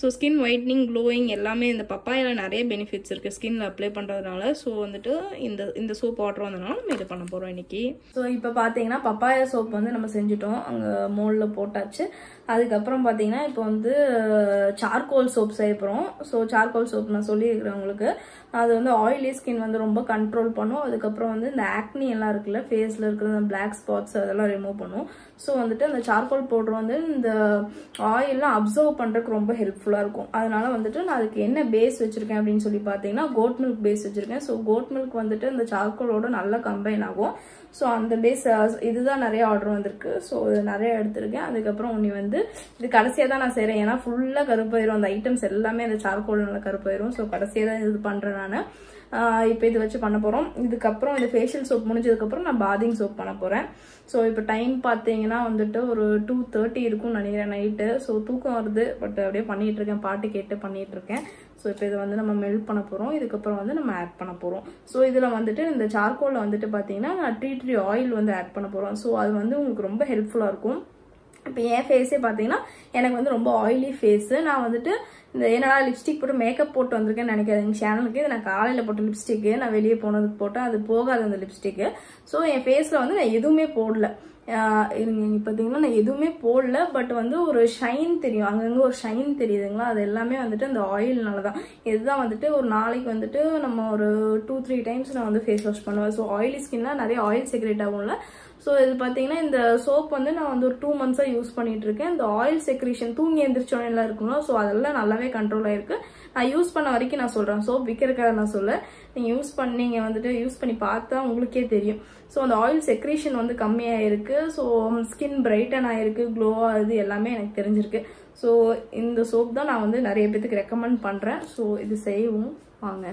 ஸோ ஸ்கின் ஒயிட்னிங் க்ளோயிங் எல்லாமே இந்த பப்பாயில் நிறைய பெனிஃபிட்ஸ் இருக்குது ஸ்கின்ல அப்ளை பண்ணுறதுனால ஸோ வந்துட்டு இந்த இந்த சோப் வாட்டர் வந்ததுனால நம்ம இதை பண்ண போகிறோம் இன்னைக்கு. ஸோ இப்போ பார்த்தீங்கன்னா பப்பாயா சோப் வந்து நம்ம செஞ்சுட்டோம். அங்கே மோல்டில் போட்டாச்சு. அதுக்கப்புறம் பார்த்தீங்கன்னா இப்போ வந்து சார்கோல் சோப் செய்ய ஸோ சார்கோல் சோப் நான் சொல்லியிருக்கிறேன் உங்களுக்கு. அது வந்து ஆயிலி ஸ்கின் வந்து ரொம்ப கண்ட்ரோல் பண்ணும். அதுக்கப்புறம் வந்து இந்த ஆக்னி எல்லாம் இருக்குல்ல ஃபேஸில் இருக்கிற அந்த பிளாக் ஸ்பாட்ஸ் அதெல்லாம் ரிமூவ் பண்ணும். ஸோ வந்துட்டு அந்த சார்கோல் பவுடர் வந்து இந்த ஆயிலெலாம் அப்சர்வ் பண்ணுறதுக்கு ரொம்ப ஹெல்ப்ஃபுல்லாக இருக்கும். அதனால வந்துட்டு நான் அதுக்கு என்ன பேஸ் வச்சுருக்கேன் அப்படின்னு சொல்லி பார்த்தீங்கன்னா கோட் மில்க் பேஸ் வச்சுருக்கேன். ஸோ கோட் மில்க் வந்துட்டு இந்த சார்கோலோட நல்லா கம்பைன் ஆகும். ஸோ அந்த பேஸ் இதுதான் நிறைய ஆர்டர் வந்திருக்கு. ஸோ நிறைய எடுத்திருக்கேன். அதுக்கப்புறம் உன்னி வந்து இது கடைசியாக தான் நான் செய்கிறேன் ஏன்னா ஃபுல்லாக கருப்பாயிரும். அந்த ஐட்டம்ஸ் எல்லாமே அந்த சார்கோல் கருப்பாயிரும். ஸோ கடைசியாக தான் இது பண்ணுறேன் நான். இப்போ இது வச்சு பண்ண போகிறோம் இதுக்கப்புறம் இந்த ஃபேஷியல் சோப் முடிஞ்சதுக்கப்புறம் நான் பாதிங் சோப் பண்ண போகிறேன் ஸோ இப்போ டைம் பார்த்தீங்கன்னா வந்துட்டு ஒரு டூ தேர்ட்டி இருக்கும்னு நினைக்கிறேன் நைட்டு ஸோ தூக்கம் வருது. பட் அப்படியே பண்ணிகிட்டு இருக்கேன். பாட்டு கேட்டு பண்ணிகிட்டு இருக்கேன். ஸோ இப்போ இதை வந்து நம்ம மெல்ட் பண்ண போகிறோம் இதுக்கப்புறம் வந்து நம்ம ஆட் பண்ண போகிறோம் ஸோ இதில் வந்துட்டு இந்த சார்கோலில் வந்துட்டு பார்த்தீங்கன்னா நான் ட்ரீ ட்ரீ ஆயில் வந்து ஆட் பண்ண போகிறோம் ஸோ அது வந்து உங்களுக்கு ரொம்ப ஹெல்ப்ஃபுல்லாக இருக்கும். இப்போ என் ஃபேஸே பார்த்தீங்கன்னா எனக்கு வந்து ரொம்ப ஆயிலி ஃபேஸு நான் வந்துட்டு இந்த என்னடா லிப்ஸ்டிக் போட்டு மேக்கப் போட்டு வந்திருக்கேன்னு நினைக்காது எங்கள் சேனலுக்கு இது நான் காலையில் போட்ட லிப்ஸ்டிக்கு நான் வெளியே போனதுக்கு போட்டேன். அது போகாது அந்த லிப்ஸ்டிக்கு ஸோ என் ஃபேஸில் வந்து நான் எதுவுமே போடல. இருங்க இங்கே பார்த்தீங்கன்னா நான் எதுவுமே போடல பட் வந்து ஒரு ஷைன் தெரியும். அங்கங்கே ஒரு ஷைன் தெரியுதுங்களா? அது எல்லாமே வந்துட்டு அந்த ஆயில்னால தான் இதுதான் வந்துட்டு ஒரு நாளைக்கு வந்துட்டு நம்ம ஒரு டூ த்ரீ டைம்ஸ் நான் வந்து ஃபேஸ் வாஷ் பண்ணுவேன். ஸோ ஆயிலி ஸ்கின்லாம் நிறைய ஆயில் செக்ரேட் ஆகும்ல. ஸோ இது பார்த்தீங்கன்னா இந்த சோப் வந்து நான் வந்து ஒரு டூ மந்த்ஸாக யூஸ் பண்ணிகிட்ருக்கேன் இருக்கேன். இந்த ஆயில் செக்ரேஷன் தூங்கி எந்திரிச்சோன்னே எல்லாம் இருக்குங்களா ஸோ அதெல்லாம் நல்லாவே கண்ட்ரோல் ஆகிருக்கு நான் யூஸ் பண்ண வரைக்கும் நான் சொல்கிறேன் சோப் விற்கிறக்காக நான் சொல்ல நீங்கள் யூஸ் பண்ணீங்க வந்துட்டு யூஸ் பண்ணி பார்த்தா உங்களுக்கே தெரியும். ஸோ அந்த ஆயில் செக்ரேஷன் வந்து கம்மியாக இருக்குது ஸோ ஸ்கின் பிரைட்டன் ஆகிருக்கு க்ளோ ஆகுது எல்லாமே எனக்கு தெரிஞ்சிருக்கு. ஸோ இந்த சோப் தான் நான் வந்து நிறைய பேத்துக்கு ரெக்கமெண்ட் பண்ணுறேன் ஸோ இது செய்வோம். வாங்க.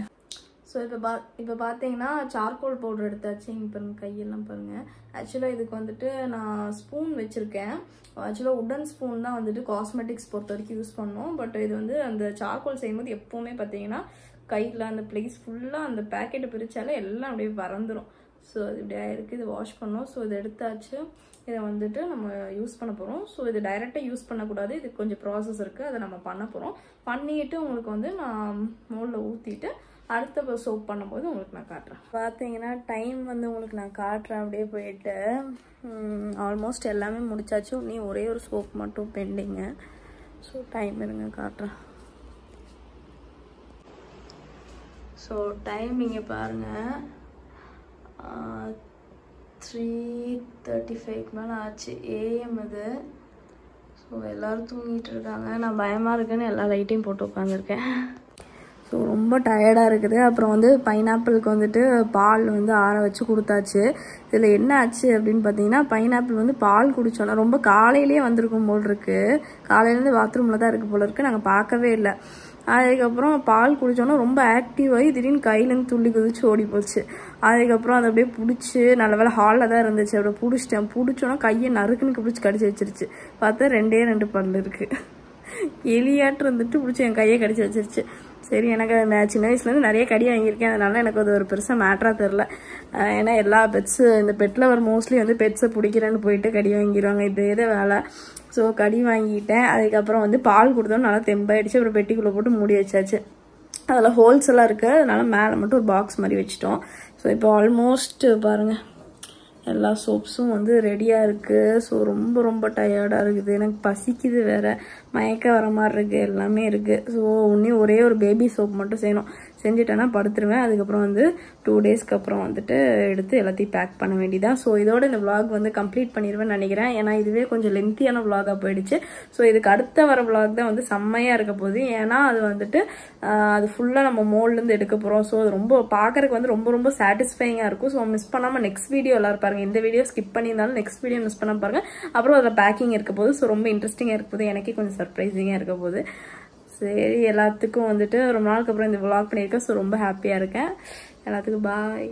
ஸோ இப்போ பா இப்போ பார்த்தீங்கன்னா சார்கோல் பவுடர் எடுத்தாச்சு. இங்கே பாருங்கள் கையெல்லாம் பாருங்கள் ஆக்சுவலாக இதுக்கு வந்துட்டு நான் ஸ்பூன் வச்சுருக்கேன். ஆக்சுவலாக உடன் ஸ்பூன் தான் வந்துட்டு காஸ்மெட்டிக்ஸ் பொறுத்த வரைக்கும் யூஸ் பண்ணோம். பட் இது வந்து அந்த சார்கோல் செய்யும்போது எப்போவுமே பார்த்தீங்கன்னா கையில் அந்த பிளேஸ் ஃபுல்லாக அந்த பேக்கெட்டை பிரித்தாலே எல்லாம் அப்படியே பறந்துடும் ஸோ அது இப்படி ஆயிருக்கு. இது வாஷ் பண்ணோம். ஸோ இதை எடுத்தாச்சு. இதை வந்துட்டு நம்ம யூஸ் பண்ண போகிறோம் ஸோ இது டைரெக்டாக யூஸ் பண்ணக்கூடாது. இது கொஞ்சம் ப்ராசஸ் இருக்குது அதை நம்ம பண்ண போகிறோம் பண்ணிட்டு உங்களுக்கு வந்து நான் மோலில் ஊற்றிட்டு அடுத்த சோப் பண்ணும்போது உங்களுக்கு நான் காட்டுறேன். பார்த்தீங்கன்னா டைம் வந்து உங்களுக்கு நான் காட்டுறேன். அப்படியே போயிட்டு ஆல்மோஸ்ட் எல்லாமே முடிச்சாச்சு. நீ ஒரே ஒரு சோப் மட்டும் பெண்டிங்க ஸோ டைம் இருங்க காட்டுறேன். ஸோ டைம் இங்கே பாருங்கள் த்ரீ தேர்ட்டி ஃபைவ்க்கு மேலே ஆச்சு. ஏஎம் இது. ஸோ எல்லோரும் தூங்கிட்டு இருக்காங்க. நான் பயமாக இருக்குன்னு எல்லா லைட்டையும் போட்டு உட்காந்துருக்கேன் ஸோ ரொம்ப டயர்டாக இருக்குது. அப்புறம் வந்து பைனாப்பிளுக்கு வந்துட்டு பால் வந்து ஆற வச்சு கொடுத்தாச்சு. இதில் என்ன ஆச்சு அப்படின்னு பார்த்தீங்கன்னா பைனாப்பிள் வந்து பால் குடித்தோன்னா ரொம்ப காலையிலேயே வந்திருக்கும் போல் இருக்குது காலையிலேருந்து பாத்ரூமில் தான் இருக்குது போல் இருக்குது நாங்கள் பார்க்கவே இல்லை. அதுக்கப்புறம் பால் குடித்தோன்னா ரொம்ப ஆக்டிவ் ஆகி திடீர்னு கையிலேருந்து துள்ளி குதிச்சு ஓடி போச்சு. அதுக்கப்புறம் அதை அப்படியே பிடிச்சி நல்ல வேலை ஹாலில் தான் இருந்துச்சு. அப்படியே பிடிச்சிட்டேன். பிடிச்சோன்னா கையை நறுக்குன்னு பிடிச்சி கடிச்சு வச்சிருச்சு. பார்த்தா ரெண்டே ரெண்டு பல் இருக்குது எலியாட்டு இருந்துட்டு பிடிச்சி என் கையை கடிச்சு வச்சிருச்சு. சரி எனக்கு நான் சின்ன வயசுலேருந்து நிறைய கடி வாங்கியிருக்கேன். அதனால எனக்கு அது ஒரு பெருசாக மேட்ராக தெரில ஏன்னா எல்லா பெட்ஸு இந்த பெட் லவர் மோஸ்ட்லி வந்து பெட்ஸை பிடிக்கிறேன்னு போயிட்டு கடி வாங்கிடுவாங்க இது எதே வேலை. ஸோ கடி வாங்கிட்டேன். அதுக்கப்புறம் வந்து பால் கொடுத்தோம். நல்லா தெம்பாயிடுச்சு. அப்புறம் பெட்டிக்குள்ளே போட்டு மூடி வச்சாச்சு. அதில் ஹோல்ஸ் எல்லாம் இருக்குது அதனால மேலே மட்டும் ஒரு பாக்ஸ் மாதிரி வச்சுட்டோம். ஸோ இப்போ ஆல்மோஸ்ட் பாருங்கள் எல்லா சோப்ஸும் வந்து ரெடியாக இருக்குது ஸோ ரொம்ப ரொம்ப டயர்டாக இருக்குது. எனக்கு பசிக்குது வேறு. மயக்க வர மாதிரி இருக்குது எல்லாமே இருக்குது ஸோ ஒன்றே ஒரே ஒரு பேபி சோப் மட்டும் செய்யணும். செஞ்சுட்டேன்னா படுத்துருவேன். அதுக்கப்புறம் வந்து டூ டேஸ்க்கு அப்புறம் வந்துட்டு எடுத்து எல்லாத்தையும் பேக் பண்ண வேண்டியதான் ஸோ இதோட இந்த விளாக் வந்து கம்ப்ளீட் பண்ணிடுவேன்னு நினைக்கிறேன். ஏன்னா இதுவே கொஞ்சம் லென்த்தியான விளாகாக போயிடுச்சு. ஸோ இதுக்கு அடுத்த வர விளாக் தான் வந்து செம்மையாக இருக்க போகுது. ஏன்னா அது வந்துட்டு அது ஃபுல்லாக நம்ம மோல்லேருந்து எடுக்க போகிறோம் ஸோ அது ரொம்ப பார்க்கறதுக்கு வந்து ரொம்ப ரொம்ப சாட்டிஸ்ஃபைங்காக இருக்கும். ஸோ மிஸ் பண்ணாமல் நெக்ஸ்ட் வீடியோ எல்லாரும் பாருங்கள் இந்த வீடியோ ஸ்கிப் பண்ணியிருந்தாலும் நெக்ஸ்ட் வீடியோ மிஸ் பண்ண பாருங்கள் அப்புறம் அதில் பேக்கிங் இருக்க போது ஸோ ரொம்ப இன்ட்ரெஸ்டிங்காக இருக்க போது எனக்கே கொஞ்சம் சர்ப்ரைசிங்காக இருக்க போது சரி எல்லாத்துக்கும் வந்துட்டு ரொம்ப நாளுக்கு அப்புறம் இந்த விளாக் பண்ணியிருக்கேன் ஸோ ரொம்ப ஹாப்பியாக இருக்கேன். எல்லாத்துக்கும் பாய்